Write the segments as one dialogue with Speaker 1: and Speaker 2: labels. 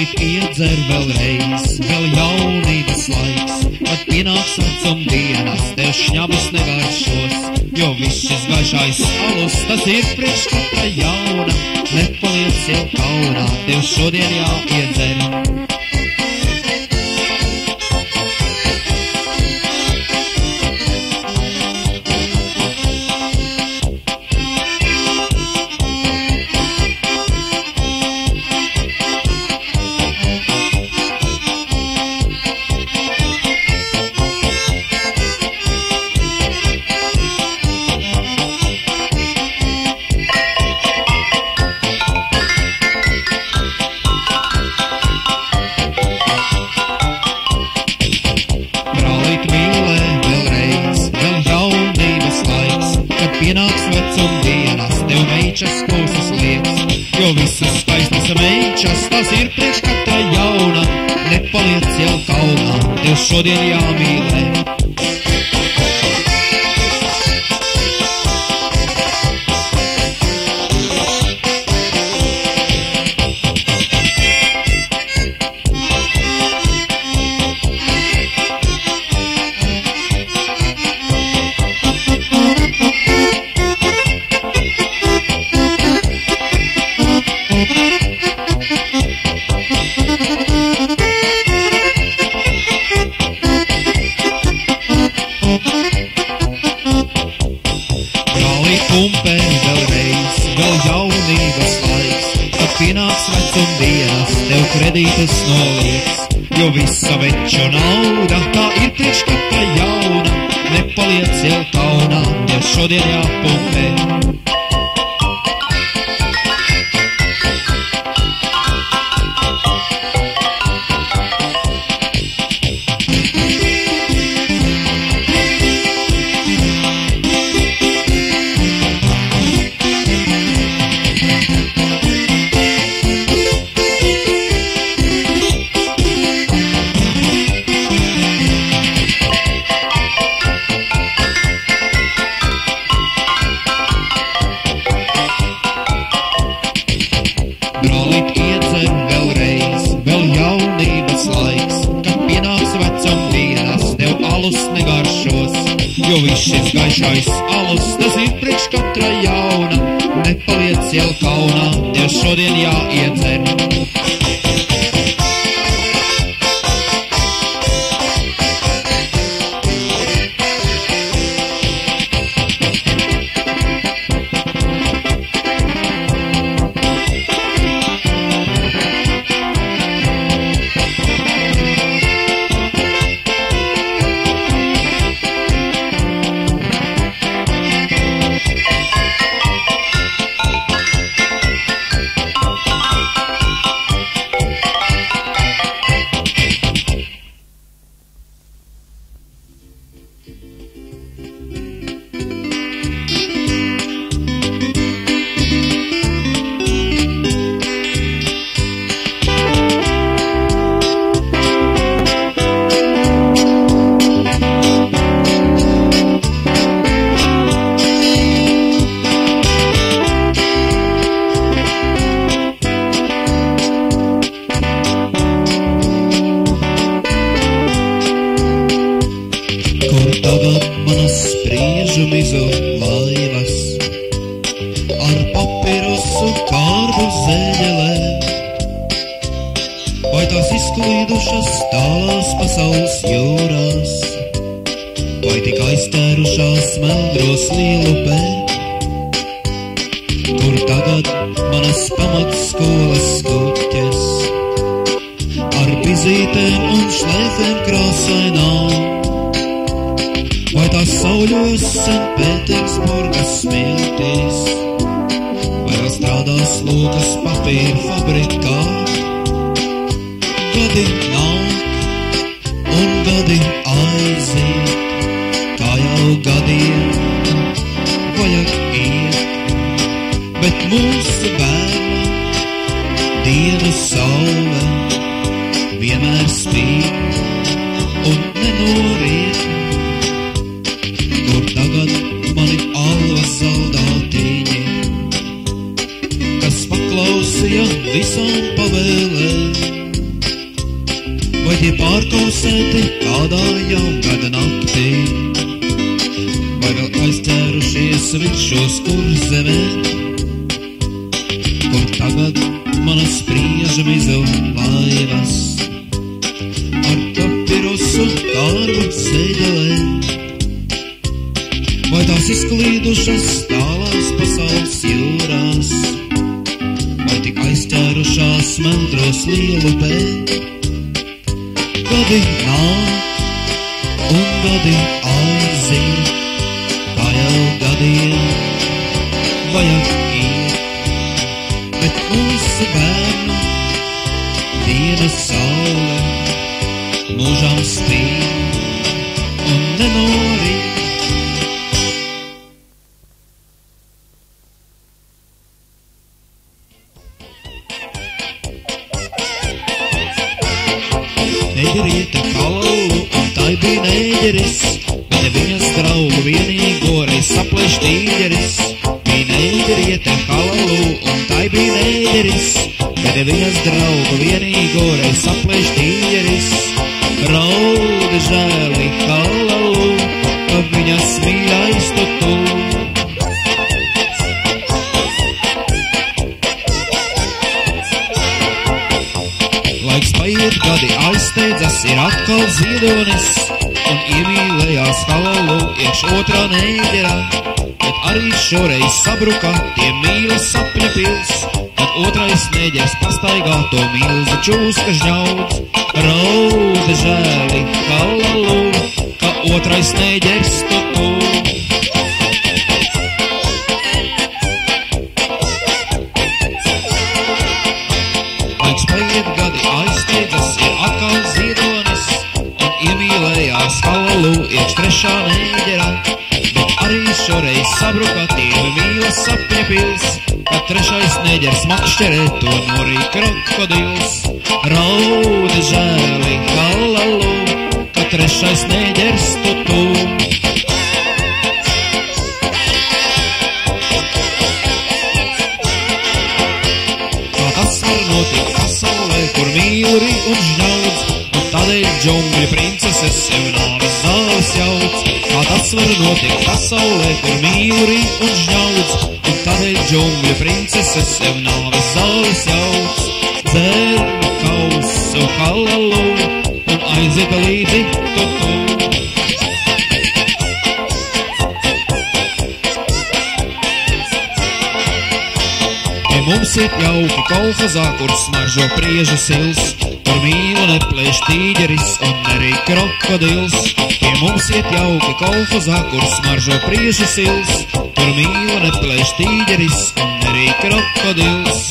Speaker 1: Lai piedzer vēlreiz, vēl jaunības laiks, kad pienāks vecam dienas, tev šņabas negaršos, jo viss šis gaišais alus, tas ir priekš katra jauna, nepaliec jau kaunā, tev šodien jāpiedzer. Morena e Almeida. Aiziet, kā jau gadiem vajag iet, bet mūsu bērnu dienas saule mūžām spīd un nenorīt. Ziedonis, un iemīlējās halalu iekš otrā neģerā, bet arī šoreiz sabruka tie mīla sapņa pils, kad otrais neģers pastaigā to milzu čūska žņauds, rauda žēli halalu, ka otrais neģers tu tu. Pils, kad trešais neģers makšķerē to norī krokodils. Rauda žēli halalu, ka trešais neģers tu tu. Kā tas var notikt pasaulē, kur mīluri un žņaudz, un tādēļ džungļa princeses sev nāves zāles jauc. Kā tas var notikt pasaulē, kur mīluri un žņaudz, un tādēļ džungļa princeses sev nāves zāles jauc. Dzer kausu halalu un aiziet līdzi tu tu. Pie mums ir jauki kolhozā, kur smaržo priežu sils, kur mīlu neplēš tīģeris un arī krokodils. Mums ir jauki kolhozā, kur smaržo priežu sils, kur mīlu neplēš tīģeris un arī krokodils.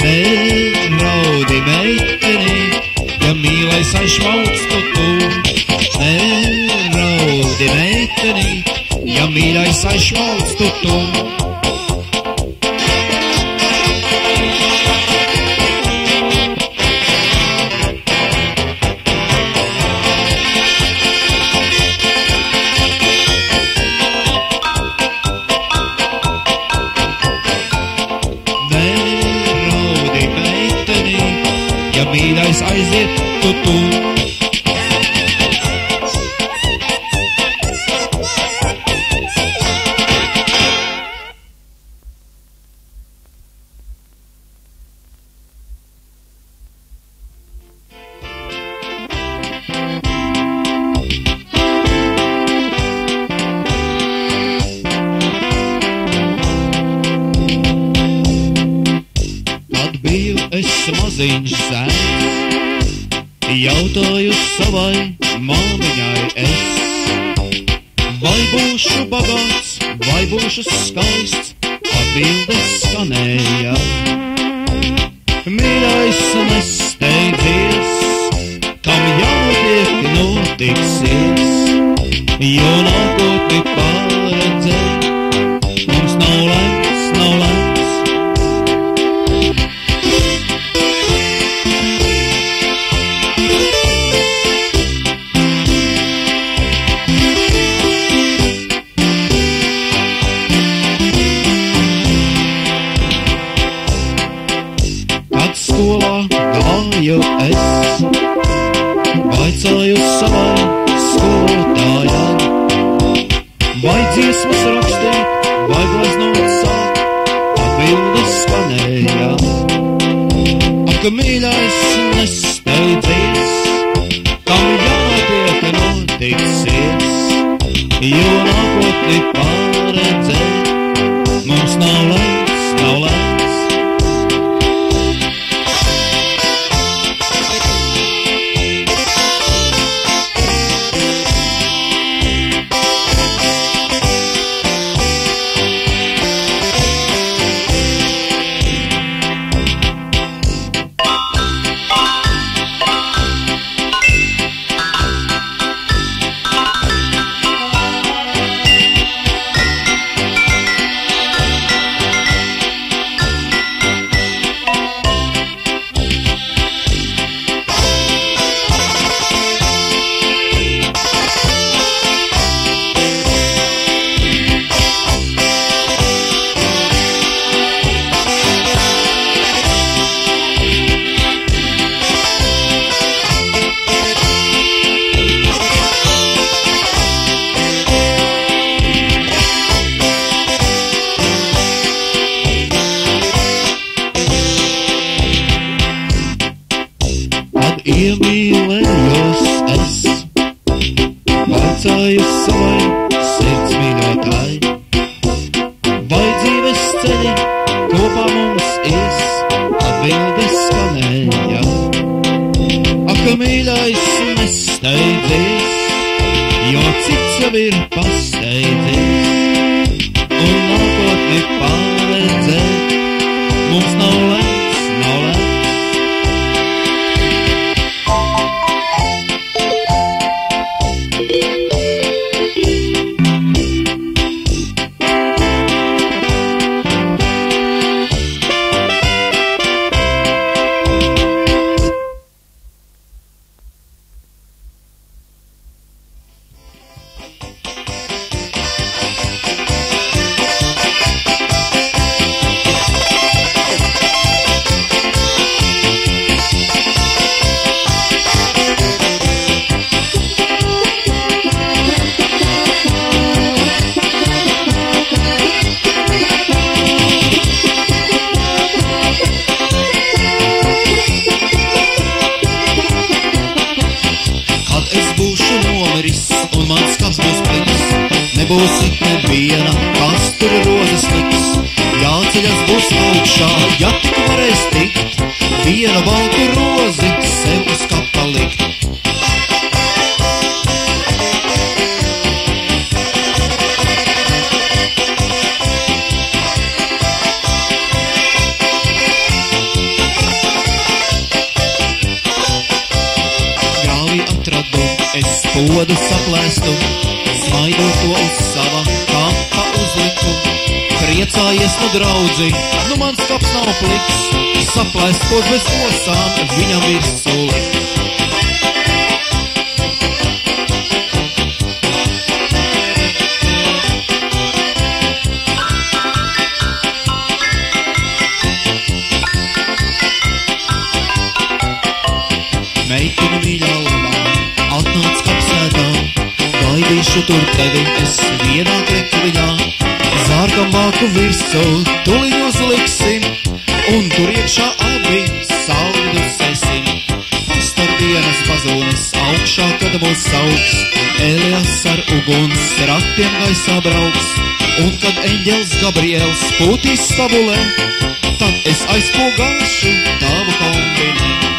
Speaker 1: Neraudi meiteni, ja mīlais aizšmauc tu tu. Neraudi meiteni, ja mīļais aizšmauc tu tu. Tu tu. Eņģels Gabriels pūtīs stabulē, tad es aizpogāšu tavu kombinē.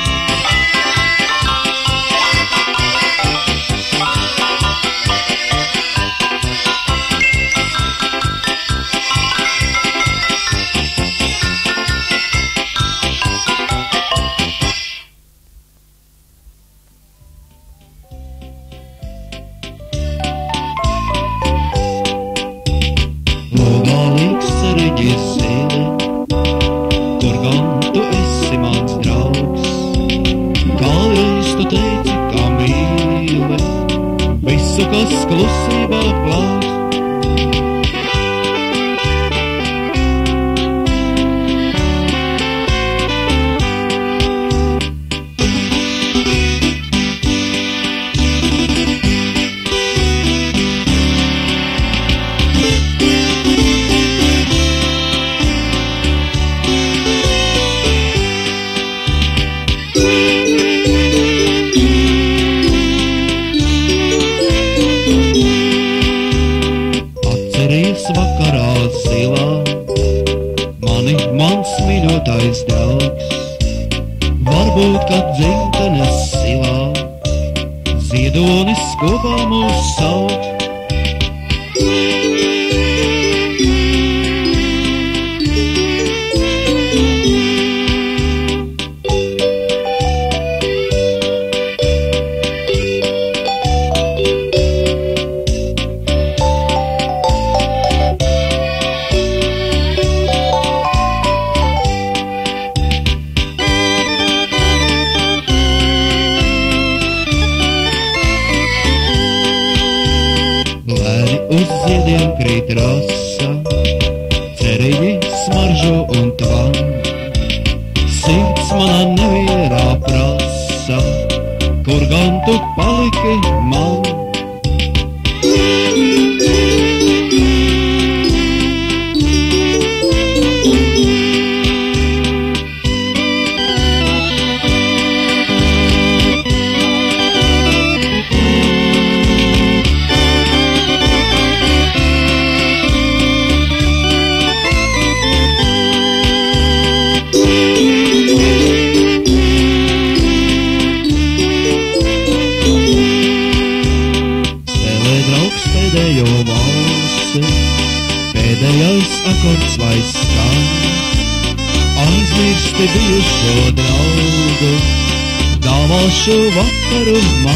Speaker 1: Moshu Vakarumma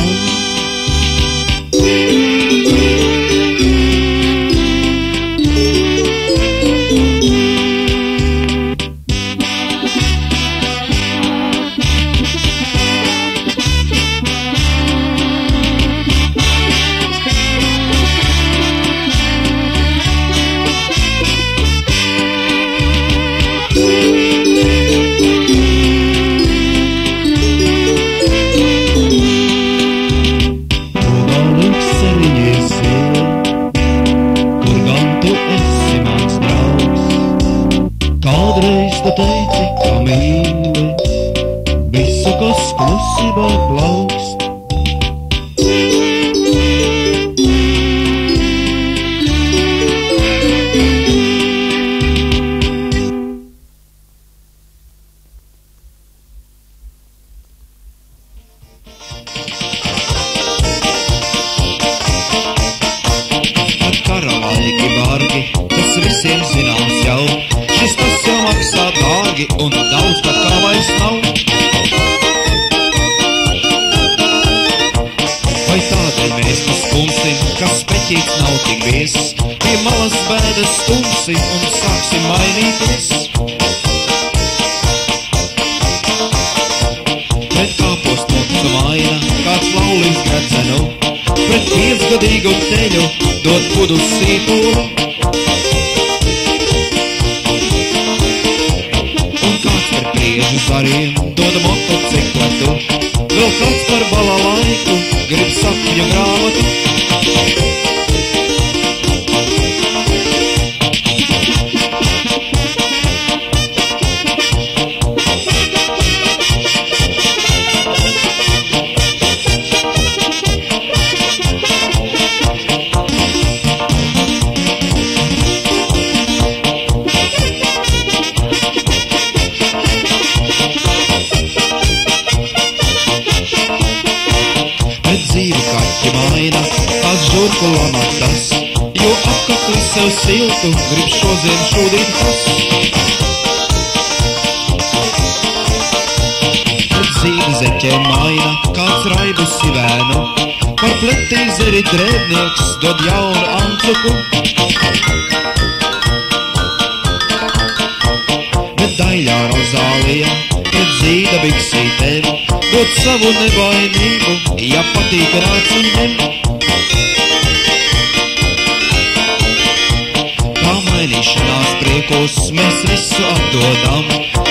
Speaker 1: grēkus, mēs visu atdodam.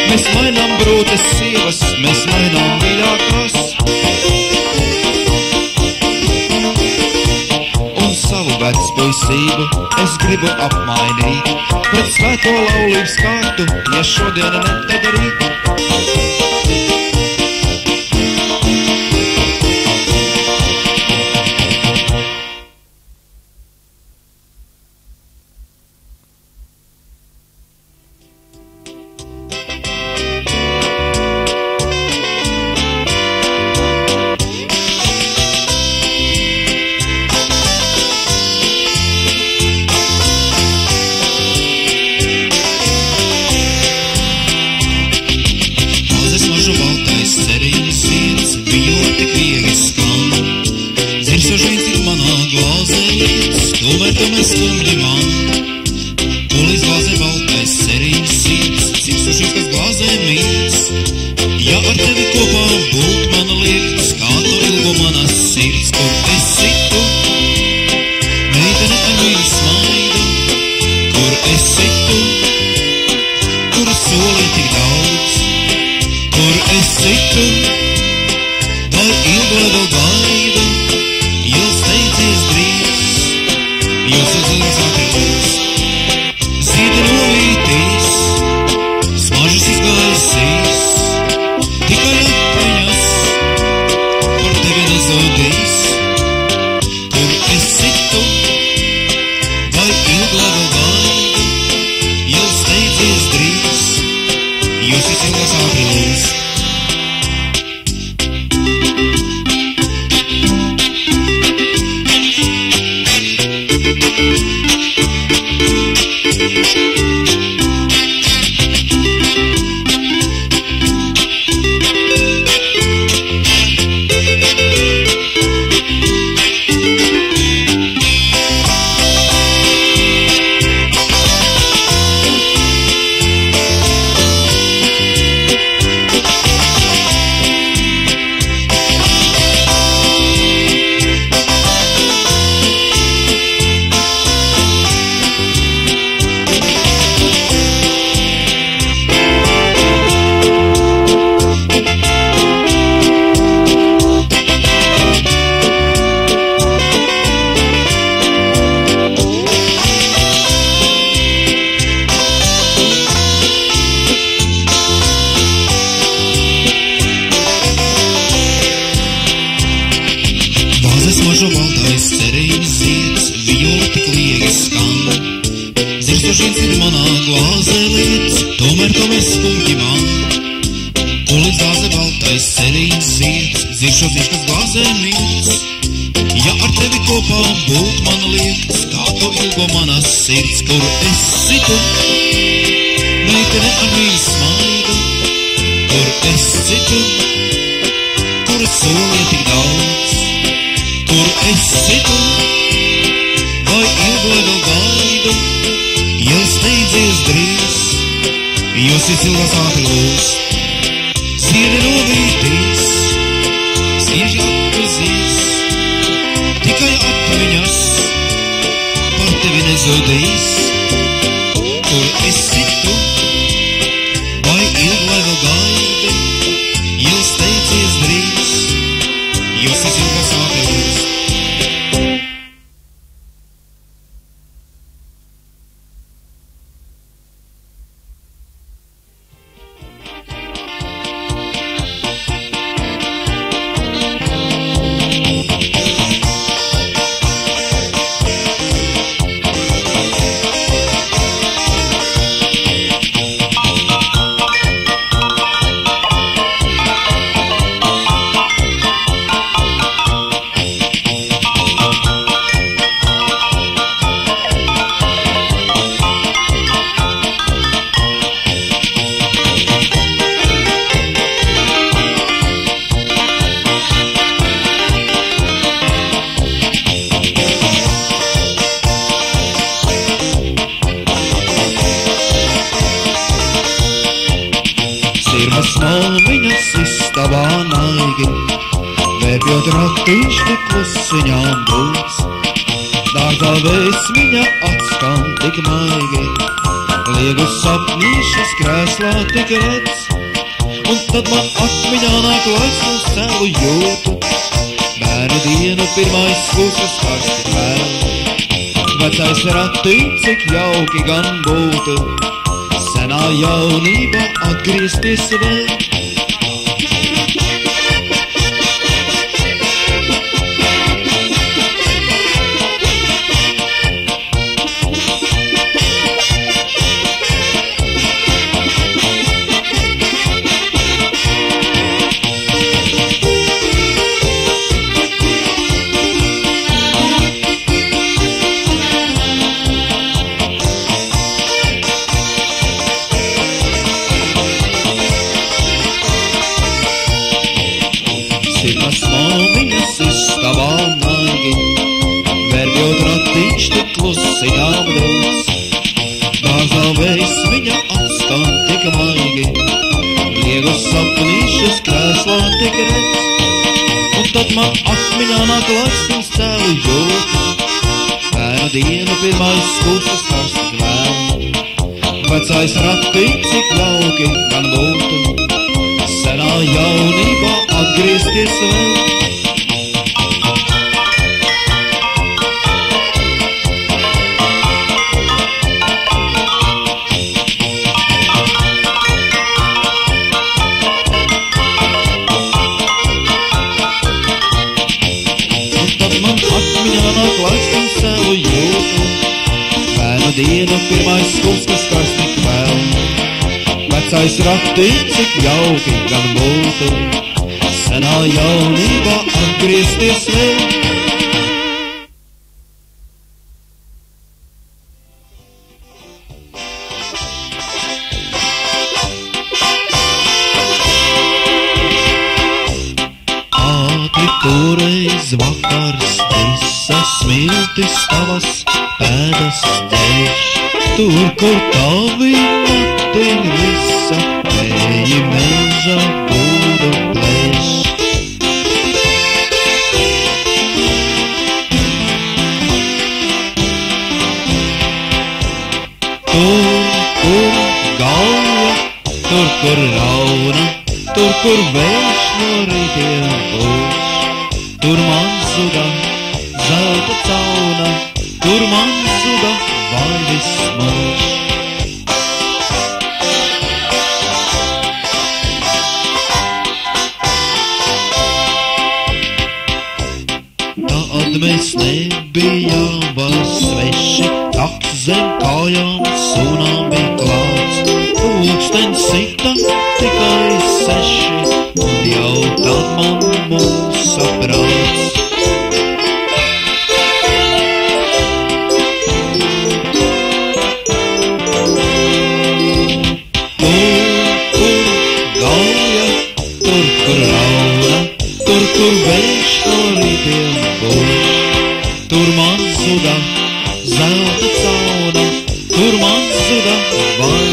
Speaker 1: Mēs mainām grūtas sievas, mēs mainām mīļākās. Un savu vecpuisību es gribu apmainīt pret svēto laulības kārtu, ja šodien nedarīt. paliek, kā tu ilgo manā sirds, kur es citu. Meitene ar mīļu smaidu, kur es citu, kur sūnie tik daudz, kur es citu. Vai ilgoju gaidu, jūs teicies drīz, jūs ir cilvēks ātri lūst. so deep. this is it. pirmais skūpstas karsta gvēl. Vecais rati, cik jauki man būtu, senā jaunībā atgriezties vēl. Baltais ratiņš, cik jauki gan būtu, senā jaunībā atgriezties vēl. Orman suda var.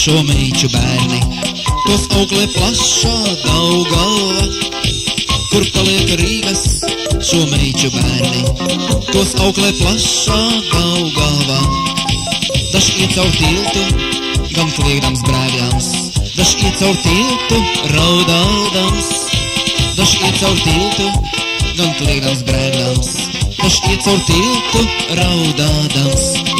Speaker 1: Šo mīču bērni, tos auklē plašā Daugava. Kur paliek Rīgas šo mīču bērni, tos auklē plašā Daugava. Dažs iet caur tiltu, gan kliegdams brēļams, dažs iet caur tiltu, raudādams. Dažs iet caur tiltu, gan kliegdams brēļams, dažs iet caur tiltu, raudādams.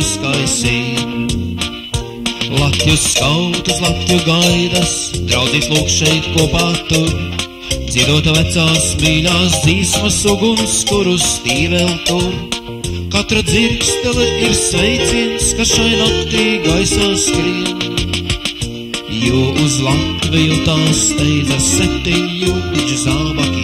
Speaker 1: Izkaisīt. Latviju skautas, Latviju gaidas, draudzīs lūk šeit kopā tur. Dziedot vecās mīļās dzīsmas uguns, kuru stīvēl tur. Katra dzirkstele ir sveiciens, ka šai naktī gaisā skrien. Jo uz Latviju tā steidzas septiņu līdz zābakiem.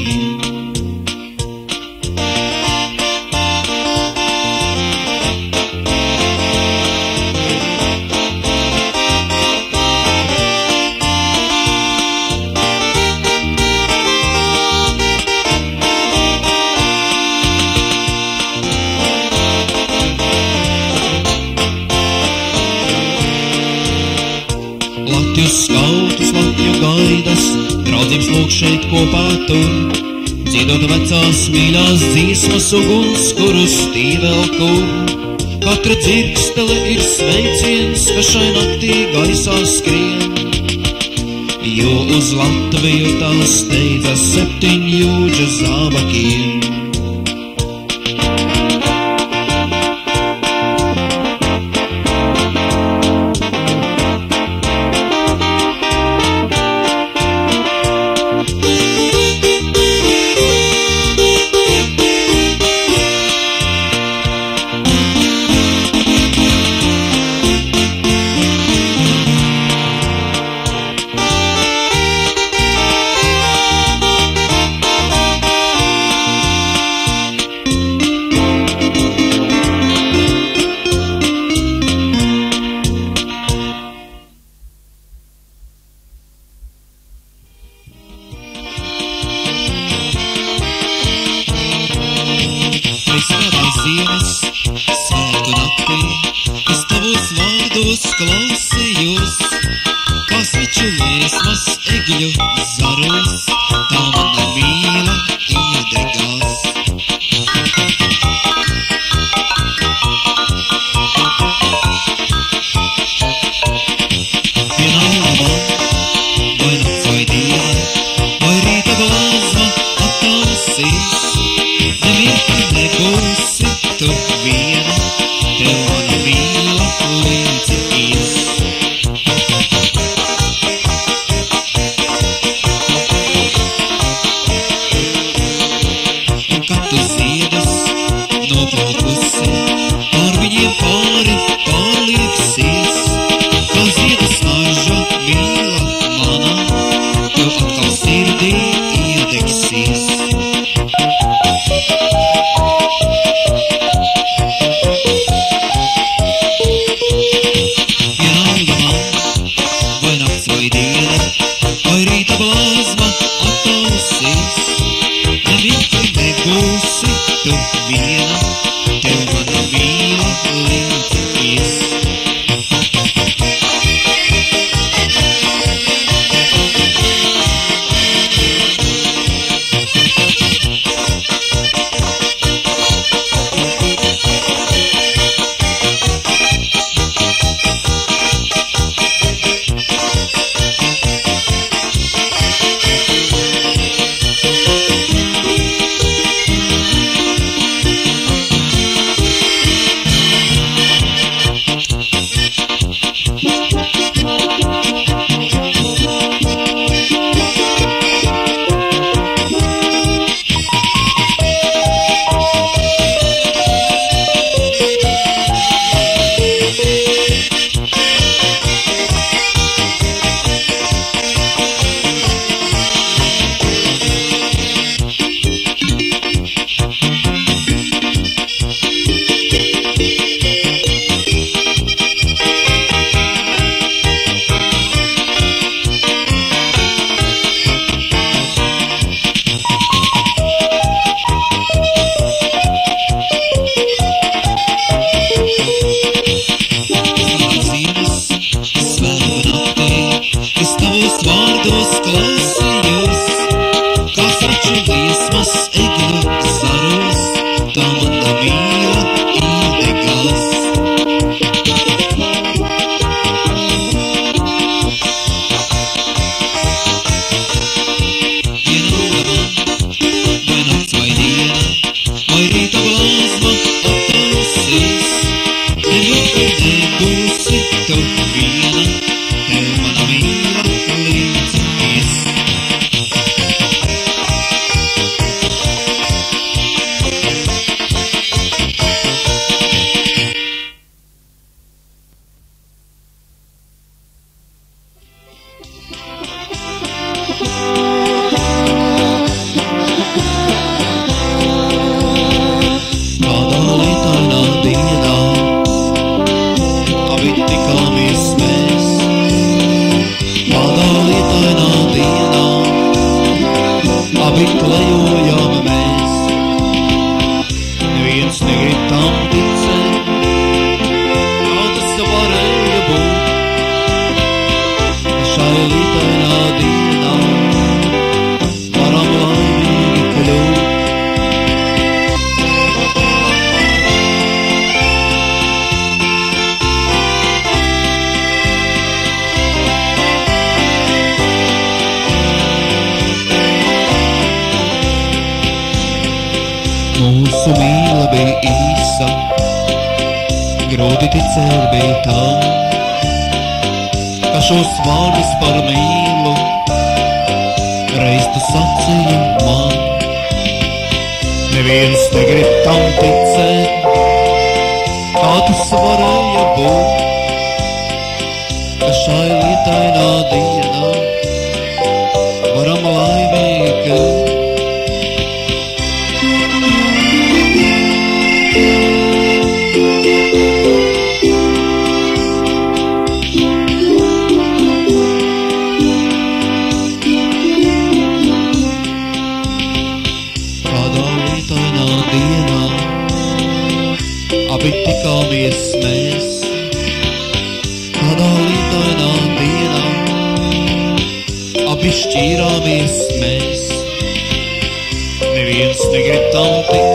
Speaker 1: Tur. Dziedot vecās mīļās dzīsmas uguns, kuru stīvēl kur. Katra dzirkstele ir sveiciens, ka šai naktī gaisā skrien. Jo uz Latviju tā steidzas septiņu jūdžu zābakiem. Oh. šos vārdus par mīlu, reiz tu sacīji man. Neviens negrib tam ticēt, kā tas varēja būt, ka šai lietai nādīt. labi tikāmies mēs kādā līdainā dienā. Abi šķīrāmies mēs, neviens negrib tam tikt.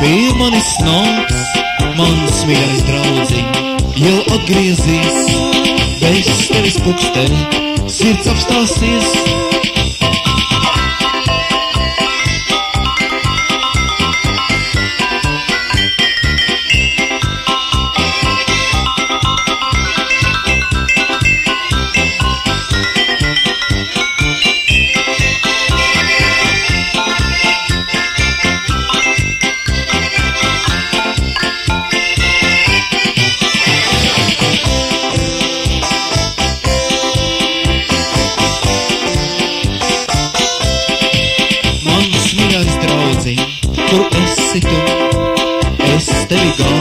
Speaker 1: bija manis nots, mans mīļais draudziņ, jau atgriezies, bez tevis puksteni, sirds apstāsies. Go.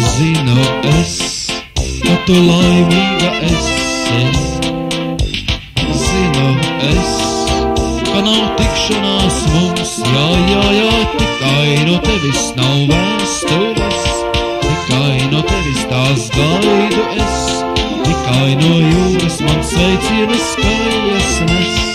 Speaker 1: Zinu es, ka tu laimīga esi. Zinu es, ka nav tikšanās mums, jā, jā, jā, tikai no tevis nav vēstules. Tikai no tevis tās gaidu es, tikai no jūras man sveicienus kājas nes.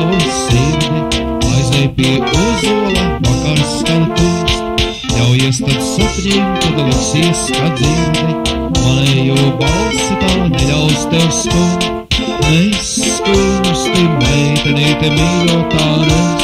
Speaker 1: savu sirdi, aizej pie uzola, vakars skan kungs, ļaujies tad sapņiem, kad lasies, kad dzirdi, manējo balsi tā neļaus tev skumt, mēs skumsti, meitenīte mīļotā mums.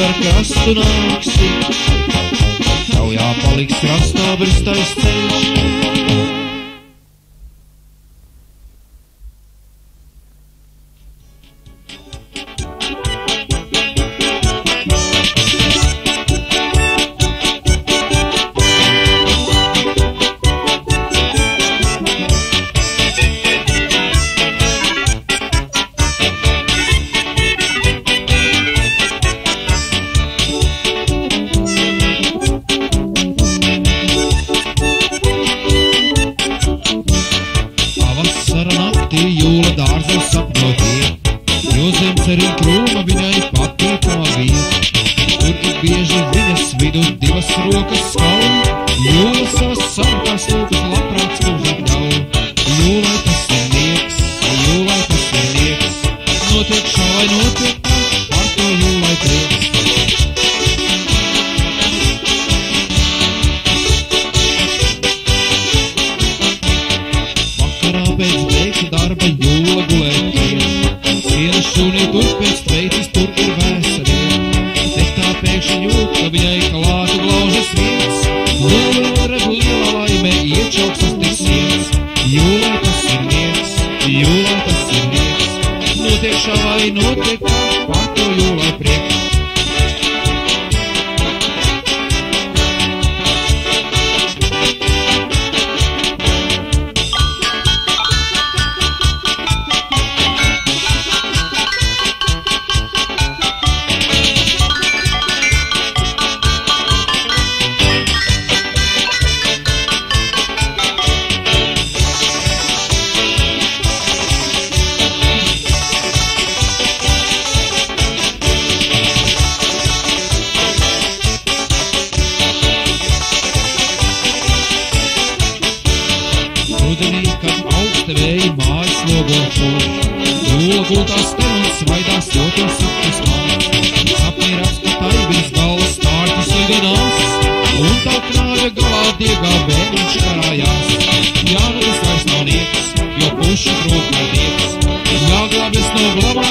Speaker 1: gar krastu nāksi. Taujā paliks krastā bristais ceļš.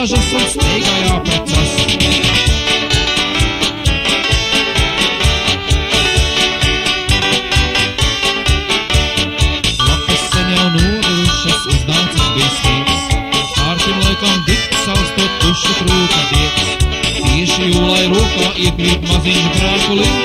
Speaker 1: ražas un spīgā jāprecas. Lapas sen jau novirušas, uznācis bija sniegs, pāršiem laikam dikti saustot pušu trūka dieks. Tieši jūlai rokā iekrīt maziņš
Speaker 2: grākulis,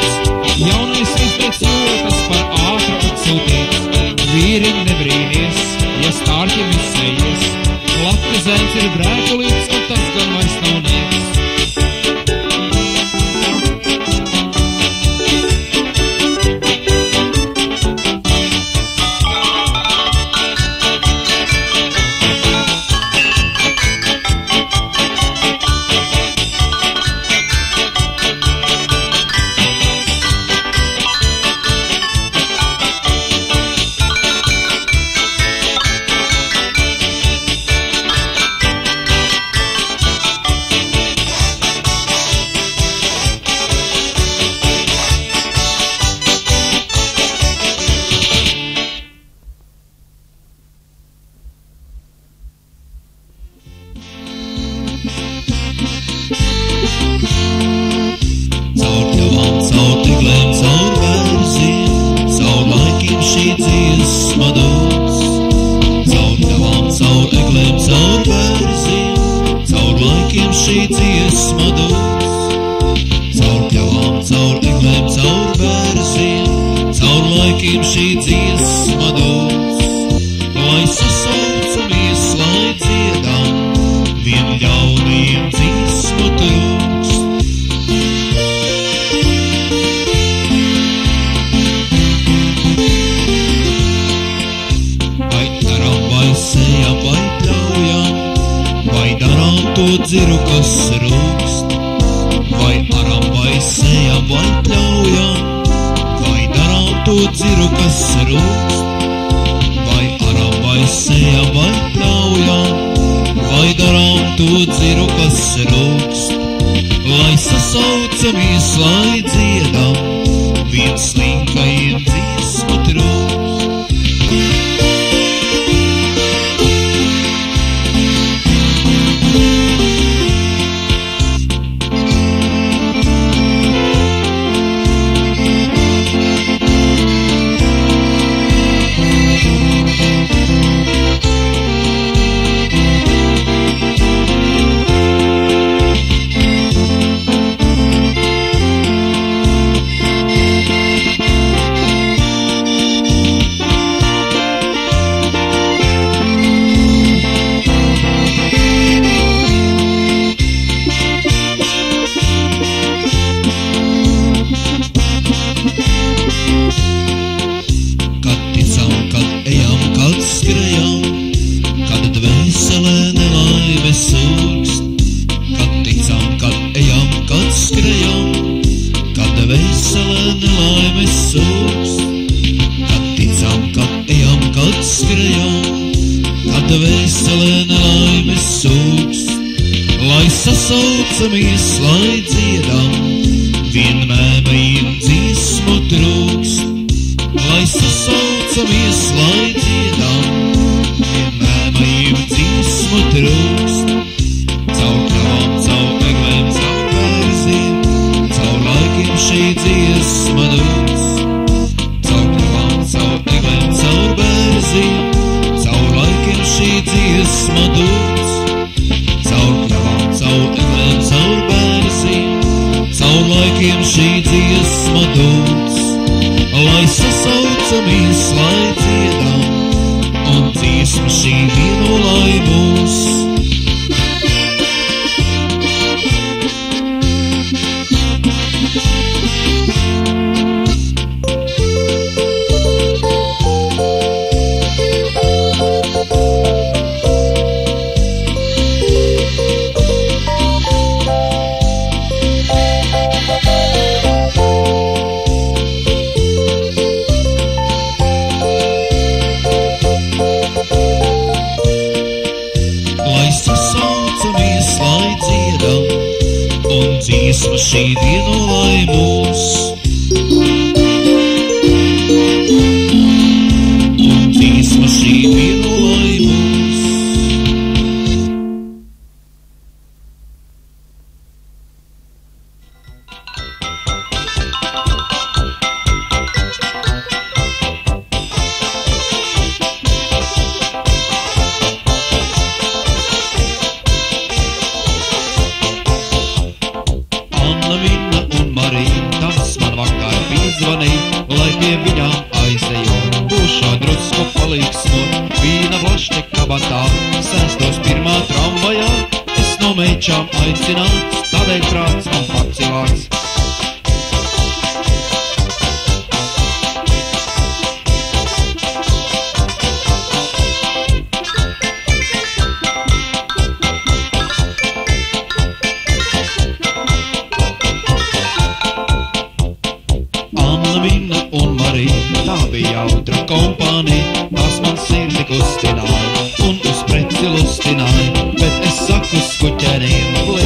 Speaker 2: tiešām aicinām, tādēļ prāts apacivāts.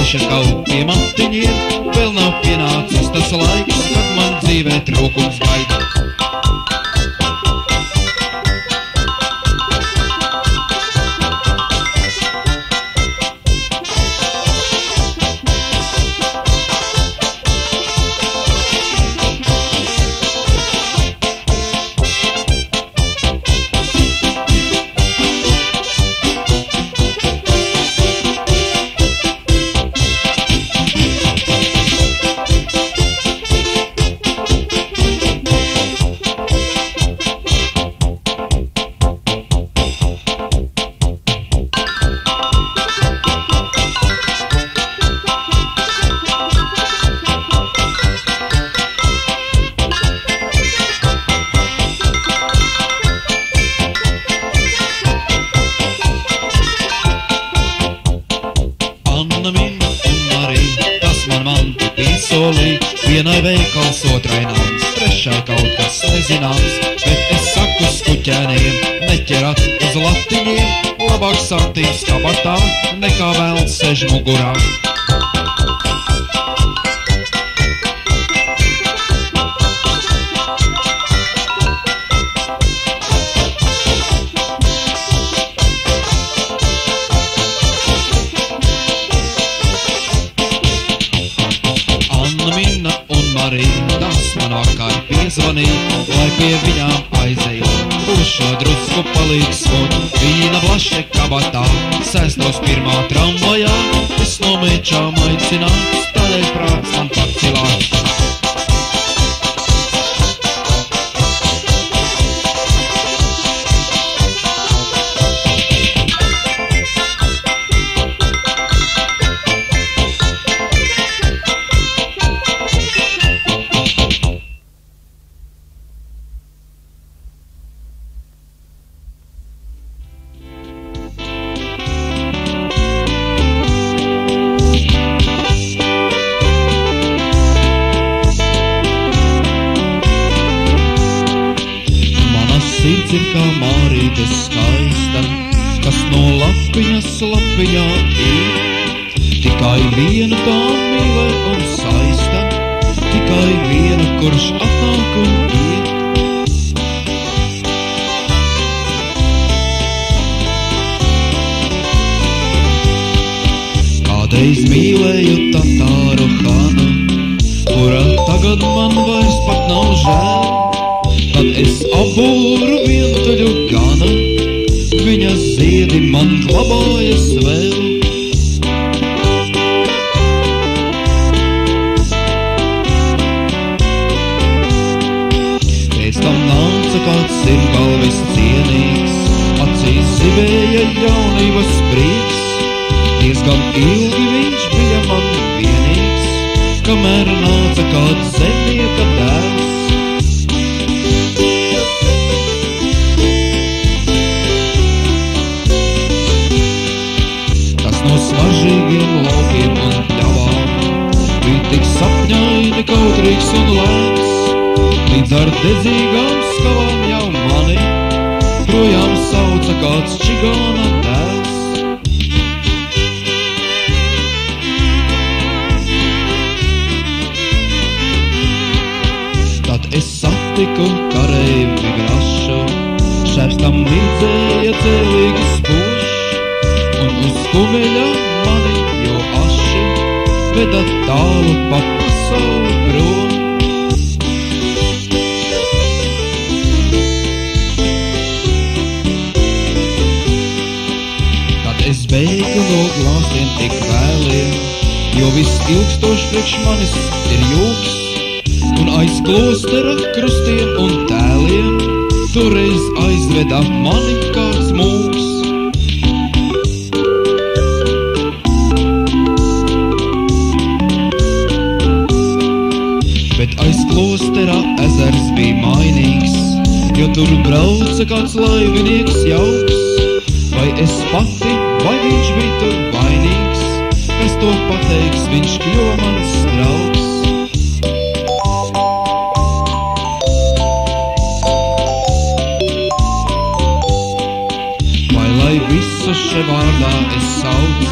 Speaker 2: się ty nie Jorge Mogoral. action on.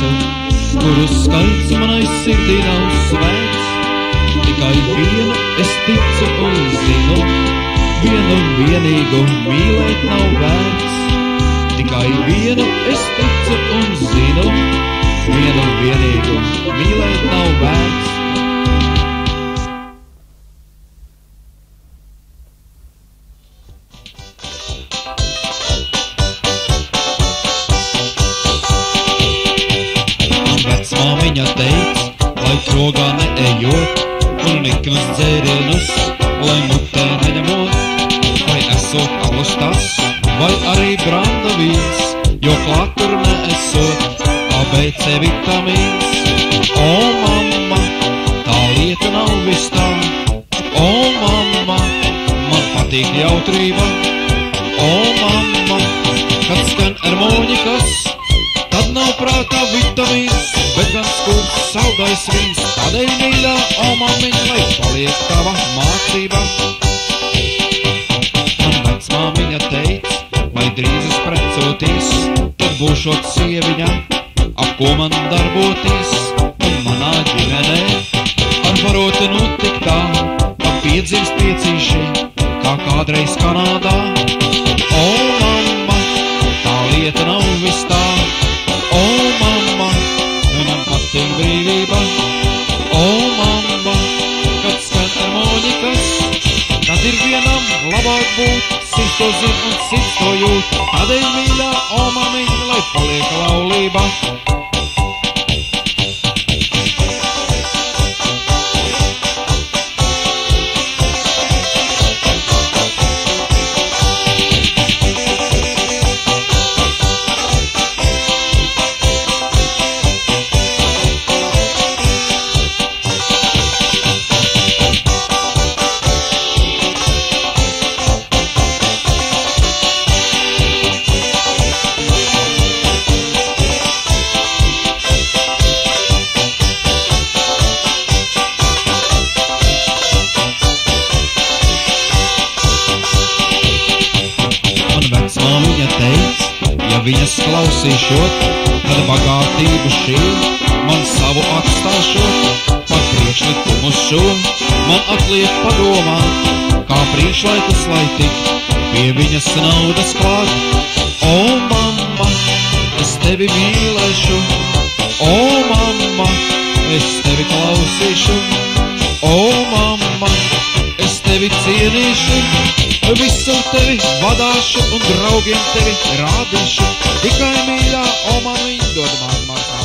Speaker 2: vārdu, kuru skaits manai sirdī nav svēts. Tikai vienu es ticu un zinu, vienu vienīgu mīlēt nav vērts. Tikai vienu es ticu un zinu, vienu vienīgu mīlēt nav vērts. C vitamīns. O, mamma, tā lieta nav vis tam. O, mamma, man patīk jautrība. O, mamma, kad skan harmonikas, tad nav prātā vitamīns, bet gan skūps saldais vīns. Tādēļ mīļā, o, mammiņ, lai paliek tava mācība. Man vecmāmiņa teica, vai drīz es precoties, tad būšot sieviņam. ko man dar būti. tevi cienīšu, visur tevi vadāšu un draugiem tevi rādīšu. Tikai mīļā, o man
Speaker 1: indod man
Speaker 2: mākā.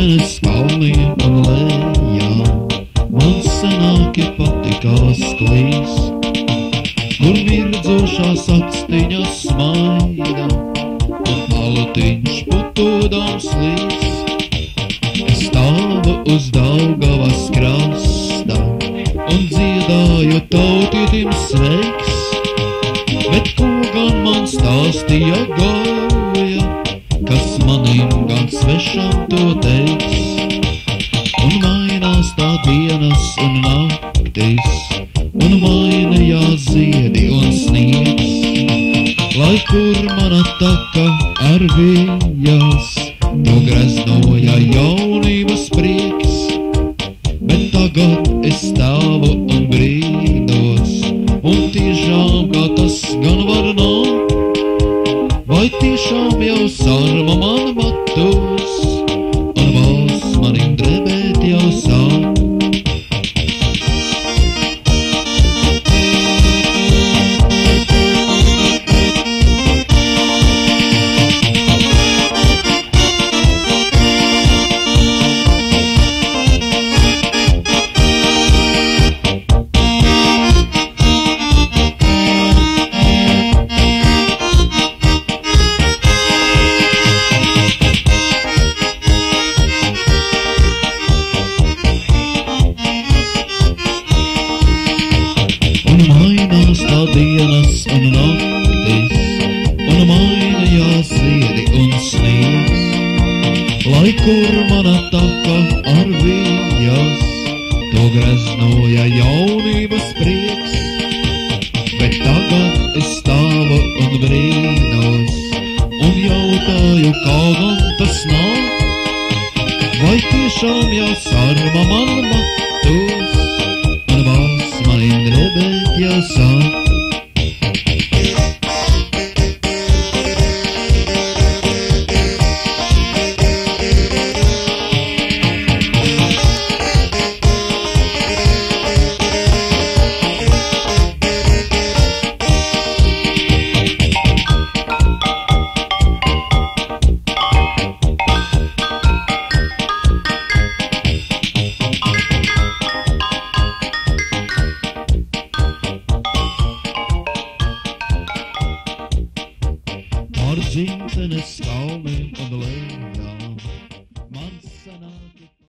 Speaker 2: Dzimtenes kalniem un lejām man senāki patikās klīs,